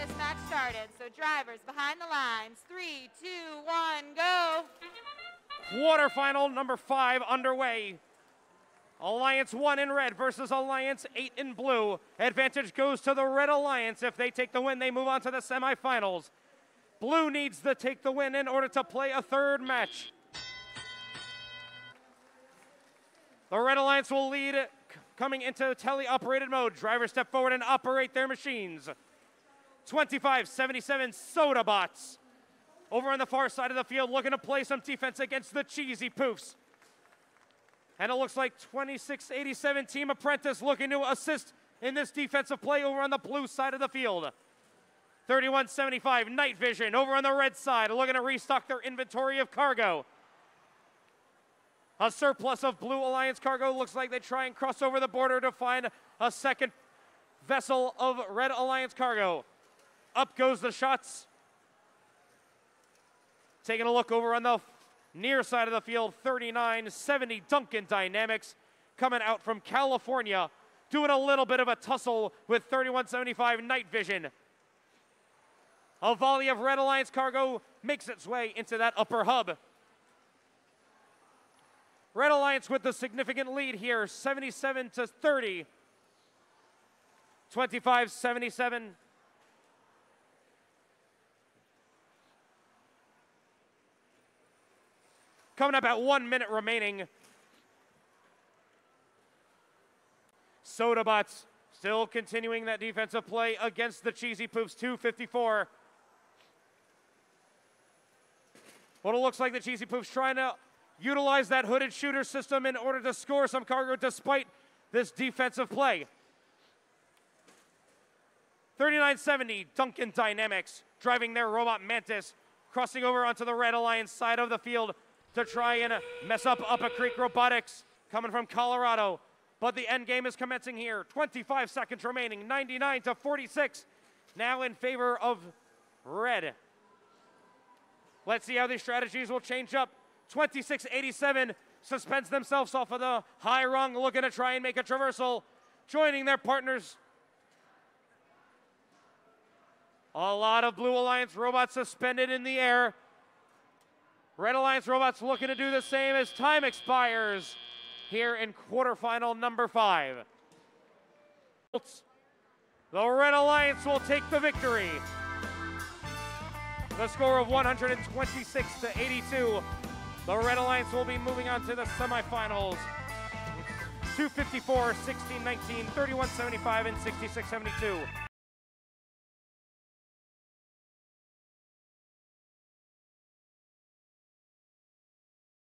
this match started. So drivers behind the lines. Three, two, one, go. Quarterfinal number five underway. Alliance 1 in red versus Alliance 8 in blue. Advantage goes to the Red Alliance. If they take the win, they move on to the semifinals. Blue needs to take the win in order to play a third match. The Red Alliance will lead coming into tele-operated mode. Drivers step forward and operate their machines. 25-77 SOTAbots. Over on the far side of the field, looking to play some defense against the Cheesy Poofs. And it looks like 26-87 Team Apprentice looking to assist in this defensive play over on the blue side of the field. 31-75 Knight Vision over on the red side, looking to restock their inventory of cargo. A surplus of Blue Alliance cargo looks like they try and cross over the border to find a second vessel of Red Alliance cargo. Up goes the shots. Taking a look over on the near side of the field, 39-70 Duncan Dynamics coming out from California, doing a little bit of a tussle with 31-75 Knight Vision. A volley of Red Alliance cargo makes its way into that upper hub. Red Alliance with the significant lead here, 77 to 30. 25 77. Coming up at one minute remaining. Soda SOTAbots still continuing that defensive play against the Cheesy Poofs, 254. What it looks like the Cheesy Poofs trying to utilize that hooded shooter system in order to score some cargo despite this defensive play. 3970 Duncan Dynamics driving their robot Mantis, crossing over onto the Red Alliance side of the field to try and uh, mess up Up-A-Creek Robotics coming from Colorado. But the end game is commencing here. 25 seconds remaining, 99 to 46. Now in favor of red. Let's see how these strategies will change up. 26-87 suspends themselves off of the high rung, looking to try and make a traversal, joining their partners. A lot of Blue Alliance robots suspended in the air. Red Alliance robots looking to do the same as time expires here in quarterfinal number five. The Red Alliance will take the victory. The score of 126 to 82 the Red Alliance will be moving on to the semifinals. 254, 1619, 3175, and 6672.